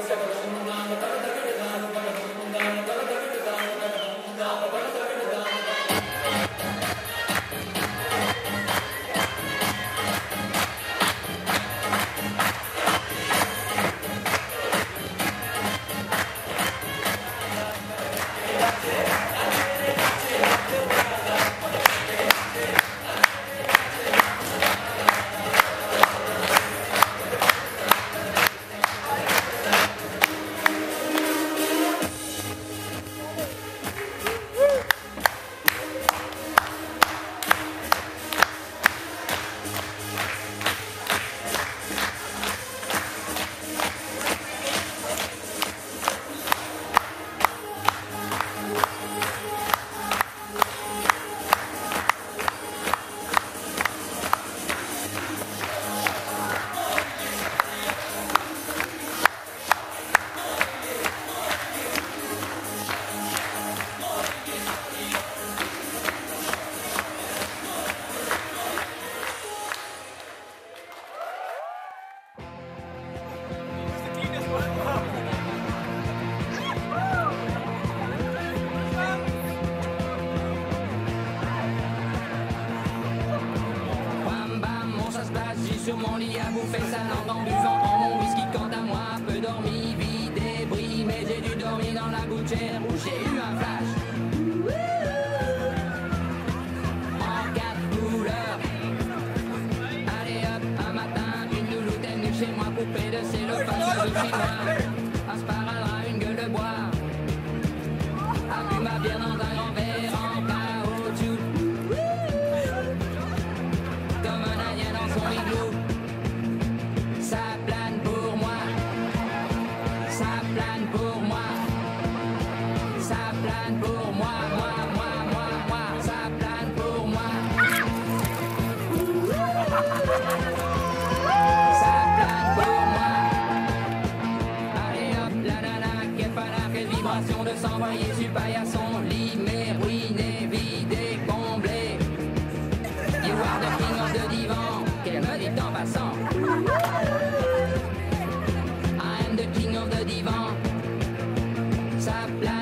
Thank you so much. Sur mon lit à bouffer sa langue en buvant mon whisky. Quant à moi peu dormi, vide et bris mais j'ai dû dormir dans la gouttière où j'ai eu un flash. En quatre couleurs. Allez hop, un matin, une louloute est chez moi poupée de cellophane. De chinois pour moi, moi, moi, moi, moi Ça plane pour moi ça plane pour moi. Allez hop, la nana, quelle fana, quelle vibration de s'envoyer sur paillasson. Limé, ruiné, vidé, comblé. You are the king of the divan, qu'elle me dit en passant. I am the king of the divan. Ça plane